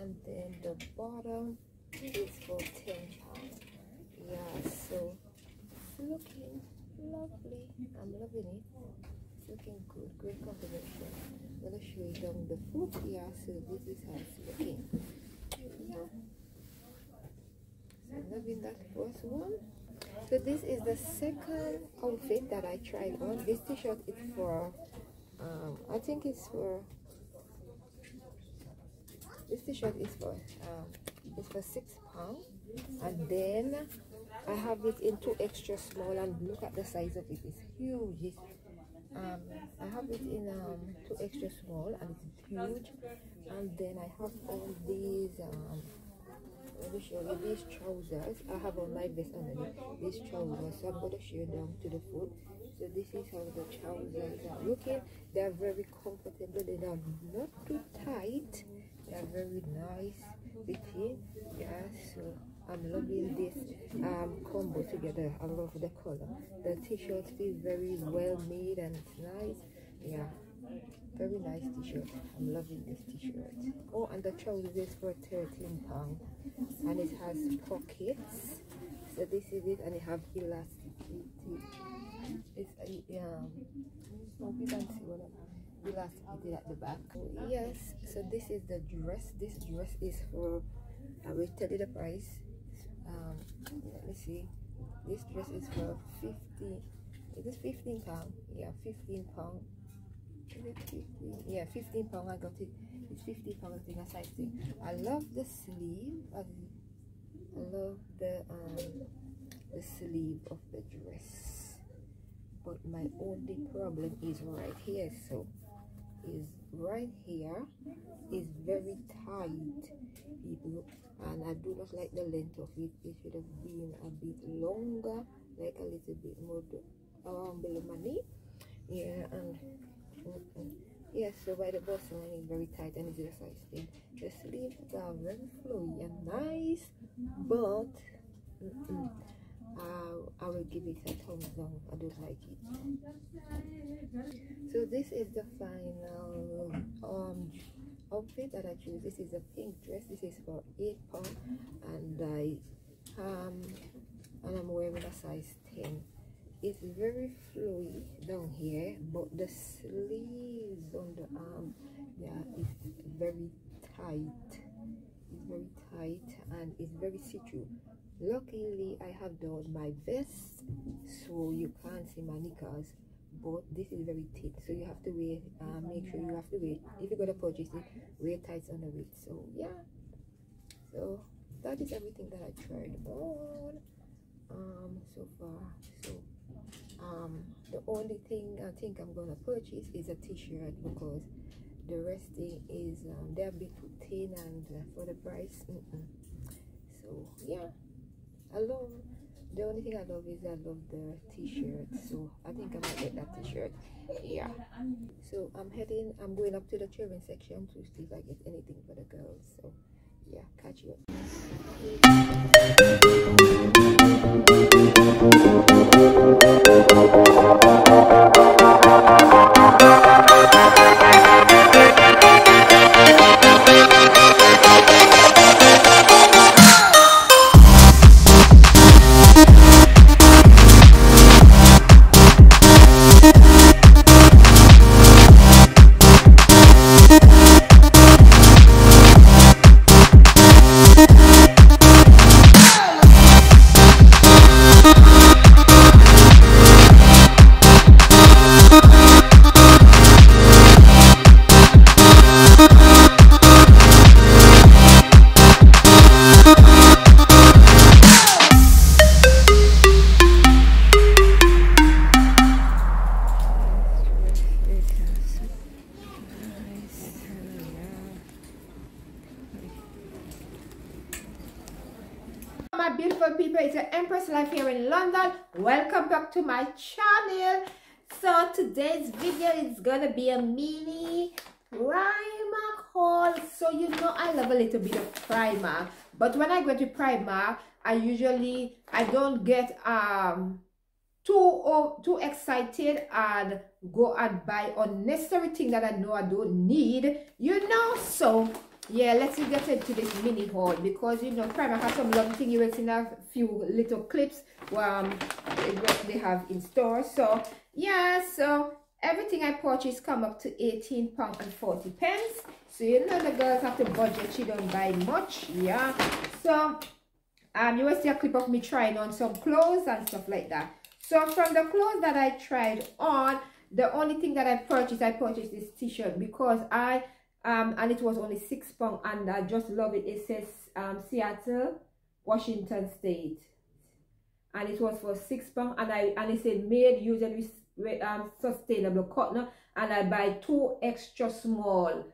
and then the bottom is for 10 pounds. Yeah so it's looking lovely. I'm loving it. It's looking good. Great combination. I'm gonna show you down the foot. Yeah so this is how it's looking. Yeah so I'm loving that first one. So this is the second outfit that i tried on. This t-shirt is for um i think it's for this t-shirt is for um it's for six pounds. And then i have it in two extra small and look at the size of it it's huge. Um i have it in um two extra small and it's huge. And then i have all these um let me show you these trousers. I have on my vest underneath these trousers. So i'm to show down to the foot so this is how the trousers are looking. They're very comfortable they are not too tight. They're very nice fitting yeah so i'm loving this um combo together. I love the color. The t-shirt feels very well made and it's nice. Yeah very nice t-shirt. I'm loving this t-shirt. Oh and the trousers is for 13 pounds and it has pockets. So this is it and it have elasticity it's a um hope you can see what I'm elasticity at the back. Yes. So this is the dress. This dress is for i will tell you the price. Um let me see. This dress is for 50 it is 15 pound. Yeah 15 pound is it 15 yeah 15 pound i got it. It's 50 pound i a size thing. I love the sleeve i love the um the sleeve of the dress. But my only problem is right here so is right here is very tight. People and i do not like the length of it. It should have been a bit longer like a little bit more around below my knee. Yeah and yes so by the bust line is very tight and it's a size thing the sleeves are very flowy and nice but mm I will give it a thumbs down. I don't like it. So this is the final um outfit that I choose. This is a pink dress. This is for eight pound, and I um and I'm wearing a size ten. It's very flowy here, but the sleeves on the arm, yeah, it's very tight. It's very tight and it's very see-through. Luckily i have done my vest so you can't see my knickers but this is very thick so you have to wear uh, make sure you have to wear if you're gonna purchase it wear tights under it so yeah. So that is everything that i tried on um so far. So um the only thing i think i'm gonna purchase is a t-shirt because the rest is um, they're a bit thin and uh, for the price mm -mm. so yeah. I love the only thing I love is I love the t-shirt so I think I might get that t-shirt yeah. So I'm heading I'm going up to the children section to see if I get anything for the girls so yeah catch you My beautiful people. It's your empress life here in london. Welcome back to my channel. So today's video is gonna be a mini primark haul. So you know i love a little bit of primark but when i go to primark i usually i don't get um too oh, too excited and go and buy unnecessary thing that i know i don't need you know? So yeah let's get into this mini haul because you know Primark has some long thing. You will see a few little clips um what they have in store. So yeah so everything I purchased come up to 18 pound and 40 pence. So you know the girls have to budget she don't buy much yeah. So um you will see a clip of me trying on some clothes and stuff like that. So from the clothes that I tried on the only thing that I purchased I purchased this t-shirt because I um and it was only six pound and i just love it. It says um seattle washington state. And it was for six pound and i and it said made using um sustainable cotton and i buy two extra small.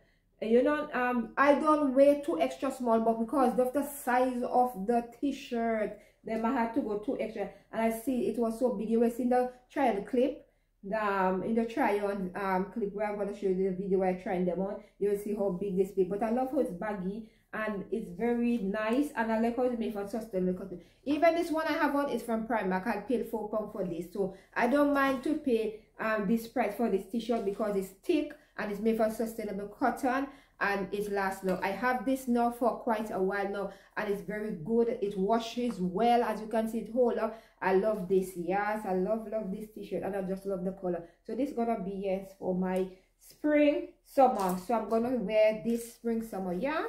You know um i don't wear two extra small but because of the size of the t-shirt then i had to go two extra. And i see it was so big. You were seeing the trial clip um in the try on um clip where i'm going to show you the video where i trying them on you'll see how big this big but i love how it's baggy and it's very nice and i like how it's made from sustainable cotton even this one i have on is from primark. I paid four pound for this so i don't mind to pay um this price for this t-shirt because it's thick and it's made from sustainable cotton and it lasts long i have this now for quite a while now and it's very good. It washes well as you can see it hold up. I love this. Yes i love love this t-shirt and i just love the color. So this is gonna be yes for my spring summer. So i'm gonna wear this spring summer yeah?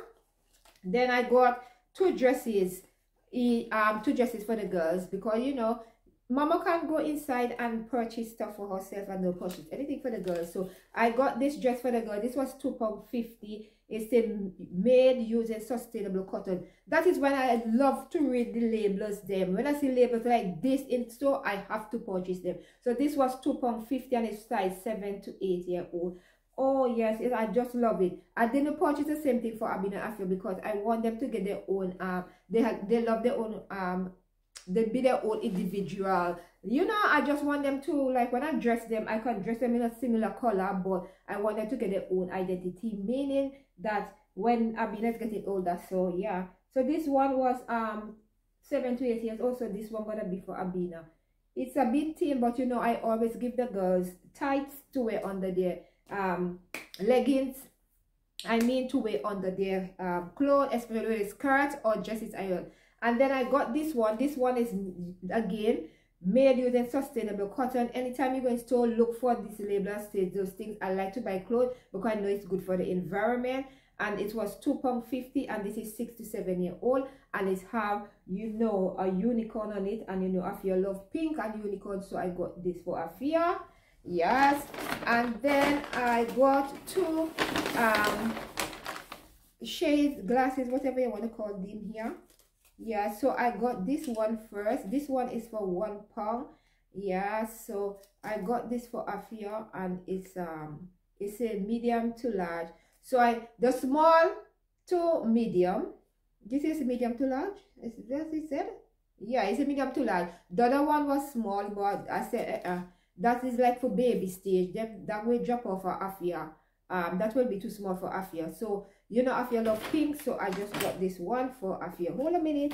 Then i got two dresses. Um two dresses for the girls because you know mama can go inside and purchase stuff for herself and no purchase anything for the girls so i got this dress for the girl. This was two pound 50 it's made using sustainable cotton. That is when i love to read the labels them. When i see labels like this in store i have to purchase them. So this was two pound 50 and it's size seven to eight year old. Oh yes it, i just love it. I didn't purchase the same thing for abina afia because i want them to get their own um they have they love their own um they be their own individual. You know i just want them to like when i dress them i can dress them in a similar color but i want them to get their own identity meaning that when abina is getting older so yeah. So this one was um seven to eight years also this one gonna be for abina. It's a bit thin but you know i always give the girls tights to wear under their um leggings. I mean to wear under their um clothes especially with skirt or dresses. Iron and then i got this one. This one is again made using sustainable cotton. Anytime you go in store look for this label those things. I like to buy clothes because i know it's good for the environment. And it was two pound 50 and this is six to seven year old. And it have you know a unicorn on it. And you know afia love pink and unicorn. So i got this for afia yes. And then i got two um shades glasses whatever you want to call them here yeah so i got this one first. This one is for one pound. Yeah so i got this for afia and it's um it's a medium to large. So i the small to medium. This is medium to large? Is that it said? Yeah it's a medium to large. The other one was small but i said uh, uh, that is like for baby stage. That, that will drop off for afia um that will be too small for afia. So you know Afia love pink so I just got this one for Afia. Hold a minute.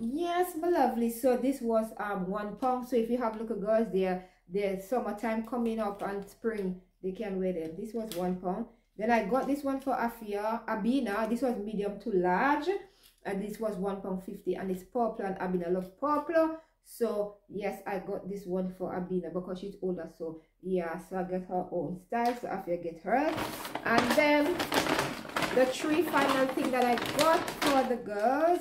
Yes my lovely. So this was um one pound. So if you have little girls there there's summertime coming up and spring they can wear them. This was one pound. Then I got this one for Afia Abina. This was medium to large. And this was one pound fifty. And it's purple and Abina love purple so yes I got this one for Abina because she's older. So yeah so I get her own style. So Afia get her and then the three final thing that I got for the girls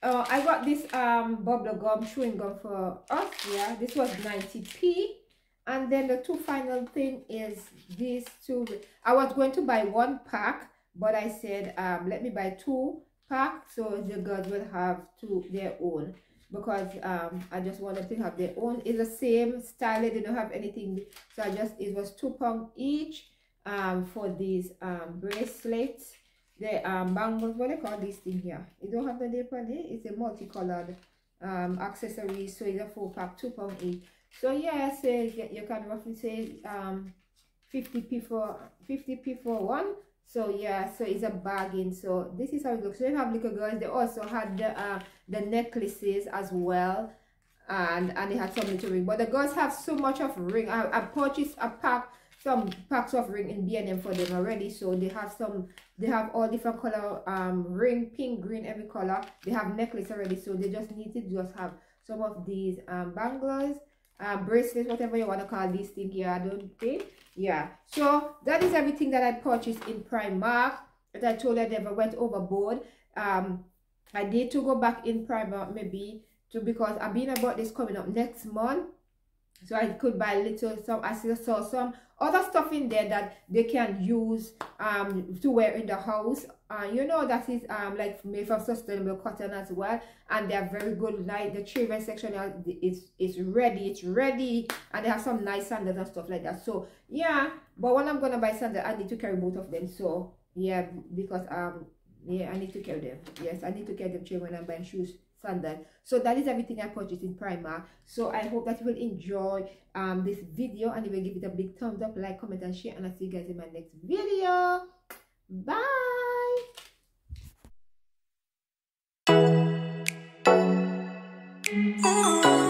uh, I got this um bubble gum chewing gum for us. Yeah this was 90p and then the two final thing is these two. I was going to buy one pack but I said um let me buy two pack so the girls will have two their own because um I just wanted to have their own it's the same style they don't have anything so I just it was two pound each um for these um bracelets. The um bangles what do they call this thing here? You don't have the name on it? It's a multicolored um accessory so it's a full pack two pound each so yeah so you can roughly say um 50p for 50p for one so yeah so it's a bargain. So this is how it looks. So have little girls. They also had the uh the necklaces as well. And and they had some little ring. But the girls have so much of ring. I, I purchased a pack some packs of ring in B&M for them already. So they have some, they have all different color um ring, pink, green, every color. They have necklace already. So they just need to just have some of these um bangles, uh, bracelets, whatever you want to call these things. I don't think. Yeah. So that is everything that I purchased in Primark. That I told I never went overboard. Um, I need to go back in Primark maybe to because I've been about this coming up next month so I could buy little some I still saw some other stuff in there that they can use um to wear in the house uh you know that is um like made from sustainable cotton as well and they're very good. Like the children section is is ready it's ready and they have some nice sandals and stuff like that. So yeah but when i'm gonna buy sandals i need to carry both of them. So yeah because um yeah i need to carry them. Yes i need to carry them children when i'm buying shoes sandal. So that is everything i purchased in primark. So i hope that you will enjoy um this video and you will give it a big thumbs up like comment and share and i'll see you guys in my next video bye oh.